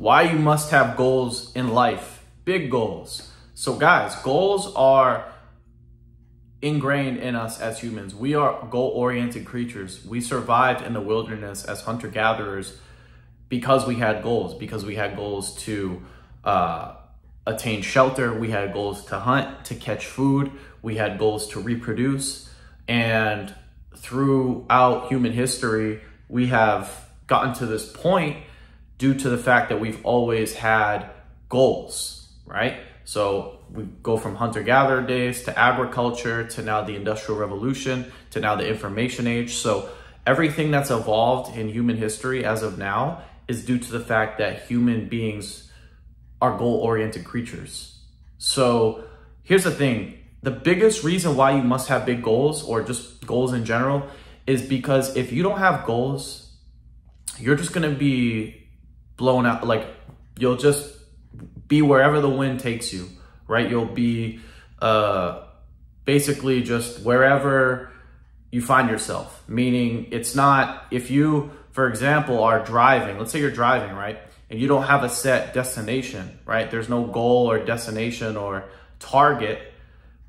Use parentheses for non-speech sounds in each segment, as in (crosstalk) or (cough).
why you must have goals in life, big goals. So guys, goals are ingrained in us as humans. We are goal-oriented creatures. We survived in the wilderness as hunter-gatherers because we had goals, because we had goals to uh, attain shelter, we had goals to hunt, to catch food, we had goals to reproduce, and throughout human history, we have gotten to this point due to the fact that we've always had goals, right? So we go from hunter-gatherer days to agriculture to now the industrial revolution to now the information age. So everything that's evolved in human history as of now is due to the fact that human beings are goal-oriented creatures. So here's the thing. The biggest reason why you must have big goals or just goals in general is because if you don't have goals, you're just going to be blown out. Like you'll just be wherever the wind takes you, right? You'll be uh, basically just wherever you find yourself. Meaning it's not, if you, for example, are driving, let's say you're driving, right? And you don't have a set destination, right? There's no goal or destination or target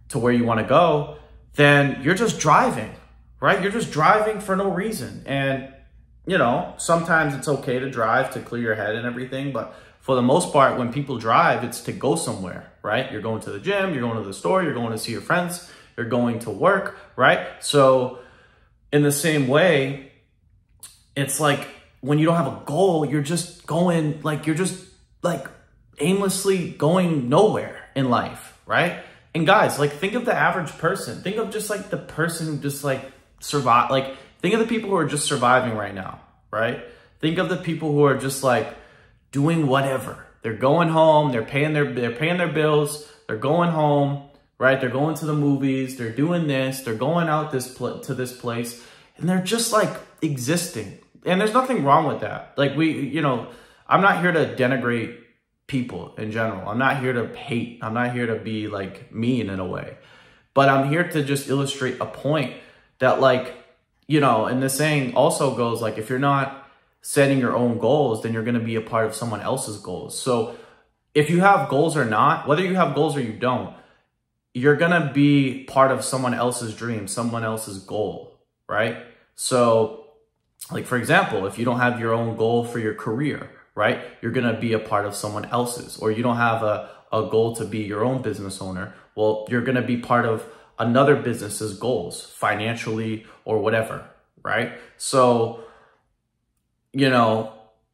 to where you want to go, then you're just driving, right? You're just driving for no reason. And, you know, sometimes it's okay to drive to clear your head and everything, but for the most part, when people drive, it's to go somewhere, right? You're going to the gym, you're going to the store, you're going to see your friends, you're going to work, right? So in the same way, it's like when you don't have a goal, you're just going like, you're just like aimlessly going nowhere in life, right? And guys, like think of the average person. Think of just like the person who just like survive. Like think of the people who are just surviving right now, right? Think of the people who are just like doing whatever. They're going home. They're paying their they're paying their bills. They're going home, right? They're going to the movies. They're doing this. They're going out this to this place, and they're just like existing. And there's nothing wrong with that. Like we, you know, I'm not here to denigrate people in general. I'm not here to hate. I'm not here to be like mean in a way. But I'm here to just illustrate a point that like, you know, and the saying also goes like if you're not setting your own goals, then you're going to be a part of someone else's goals. So if you have goals or not, whether you have goals or you don't, you're going to be part of someone else's dream, someone else's goal, right? So like for example, if you don't have your own goal for your career, right? You're going to be a part of someone else's, or you don't have a, a goal to be your own business owner. Well, you're going to be part of another business's goals financially or whatever, right? So, you know,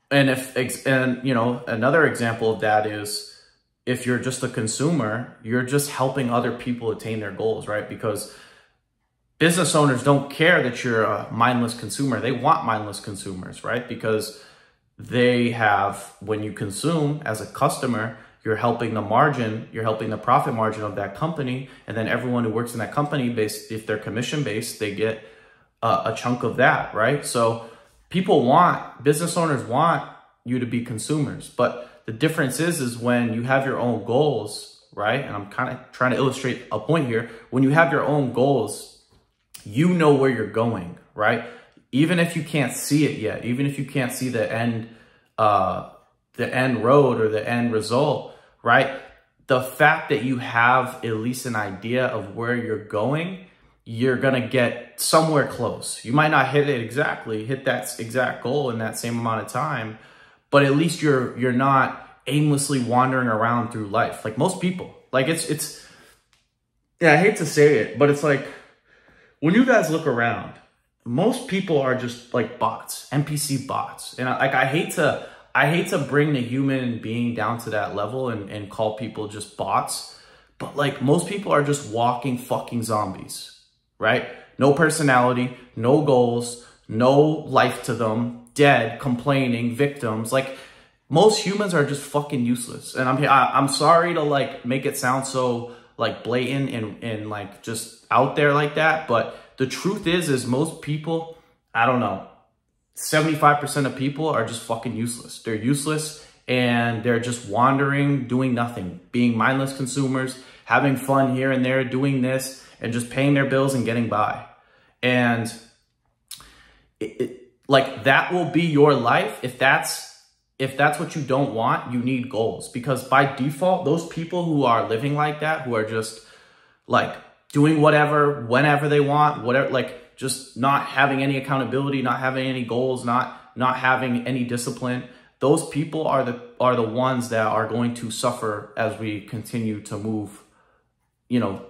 and if, and you know, another example of that is if you're just a consumer, you're just helping other people attain their goals, right? Because business owners don't care that you're a mindless consumer. They want mindless consumers, right? Because they have, when you consume as a customer, you're helping the margin, you're helping the profit margin of that company. And then everyone who works in that company, based, if they're commission based, they get a, a chunk of that, right? So people want, business owners want you to be consumers. But the difference is, is when you have your own goals, right? And I'm kind of trying to illustrate a point here. When you have your own goals, you know where you're going, right? even if you can't see it yet, even if you can't see the end, uh, the end road or the end result, right? The fact that you have at least an idea of where you're going, you're going to get somewhere close. You might not hit it exactly, hit that exact goal in that same amount of time, but at least you're, you're not aimlessly wandering around through life. Like most people, like it's, it's, yeah, I hate to say it, but it's like when you guys look around, most people are just like bots, NPC bots. And I, like I hate to I hate to bring the human being down to that level and, and call people just bots, but like most people are just walking fucking zombies, right? No personality, no goals, no life to them, dead, complaining, victims. Like most humans are just fucking useless. And I'm I, I'm sorry to like make it sound so like blatant and, and like just out there like that, but the truth is, is most people, I don't know, 75% of people are just fucking useless. They're useless and they're just wandering, doing nothing, being mindless consumers, having fun here and there, doing this and just paying their bills and getting by. And it, it, like that will be your life if that's if that's what you don't want, you need goals because by default, those people who are living like that, who are just like doing whatever, whenever they want, whatever, like just not having any accountability, not having any goals, not, not having any discipline, those people are the, are the ones that are going to suffer as we continue to move, you know,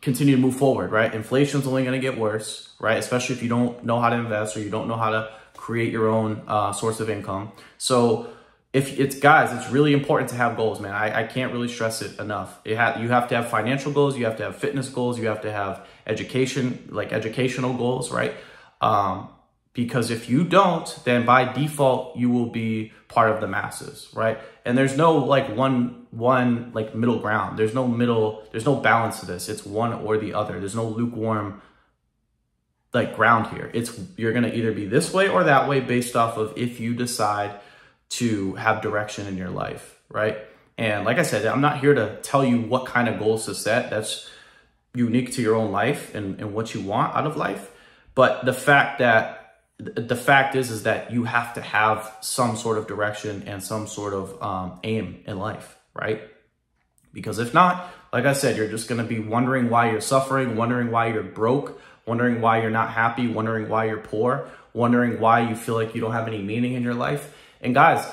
continue to move forward, right? Inflation's only going to get worse, right? Especially if you don't know how to invest or you don't know how to create your own uh, source of income. So if it's guys, it's really important to have goals, man. I, I can't really stress it enough. It ha- you have to have financial goals, you have to have fitness goals, you have to have education, like educational goals, right? Um, because if you don't, then by default you will be part of the masses, right? And there's no like one one like middle ground. There's no middle. There's no balance to this. It's one or the other. There's no lukewarm like ground here. It's you're to either be this way or that way based off of if you decide to have direction in your life, right? And like I said, I'm not here to tell you what kind of goals to set. That's unique to your own life and, and what you want out of life. But the fact that the fact is is that you have to have some sort of direction and some sort of um, aim in life, right? Because if not, like I said, you're just going to be wondering why you're suffering, wondering why you're broke, wondering why you're not happy, wondering why you're poor, wondering why you feel like you don't have any meaning in your life. And guys,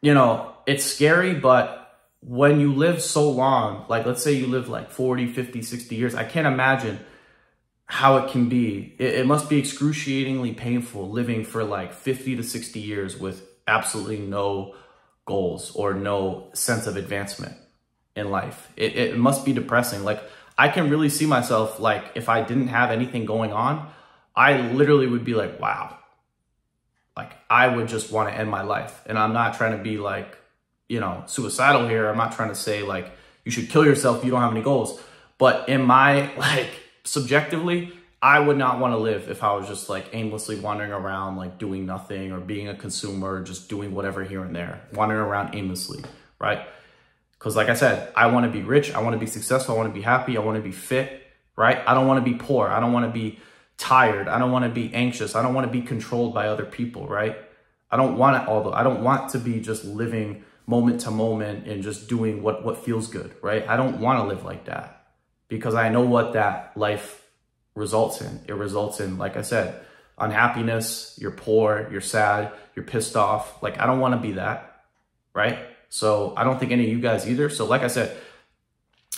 you know, it's scary, but when you live so long, like let's say you live like 40, 50, 60 years, I can't imagine how it can be. It, it must be excruciatingly painful living for like 50 to 60 years with absolutely no goals or no sense of advancement in life. It, it must be depressing. Like I can really see myself like if I didn't have anything going on, I literally would be like, wow. I would just want to end my life. And I'm not trying to be like, you know, suicidal here. I'm not trying to say like you should kill yourself you don't have any goals. But in my (laughs) like subjectively, I would not want to live if I was just like aimlessly wandering around, like doing nothing or being a consumer, just doing whatever here and there, wandering around aimlessly, right? Because like I said, I want to be rich. I want to be successful. I want to be happy. I want to be fit, right? I don't want to be poor. I don't want to be tired. I don't want to be anxious. I don't want to be controlled by other people, right? I don't want it all. I don't want to be just living moment to moment and just doing what, what feels good, right? I don't want to live like that because I know what that life results in. It results in, like I said, unhappiness, you're poor, you're sad, you're pissed off. Like, I don't want to be that, right? So I don't think any of you guys either. So like I said,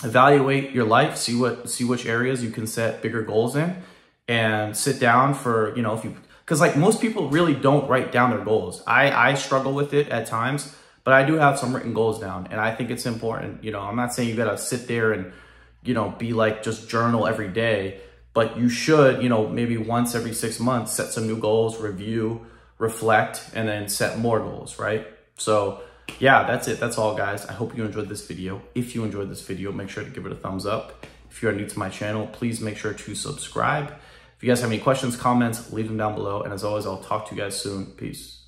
evaluate your life, see what see which areas you can set bigger goals in and sit down for, you know, if you because like most people really don't write down their goals. I I struggle with it at times, but I do have some written goals down and I think it's important. You know, I'm not saying you got to sit there and you know, be like just journal every day, but you should, you know, maybe once every 6 months set some new goals, review, reflect and then set more goals, right? So yeah, that's it. That's all, guys. I hope you enjoyed this video. If you enjoyed this video, make sure to give it a thumbs up. If you are new to my channel, please make sure to subscribe. If you guys have any questions, comments, leave them down below. And as always, I'll talk to you guys soon. Peace.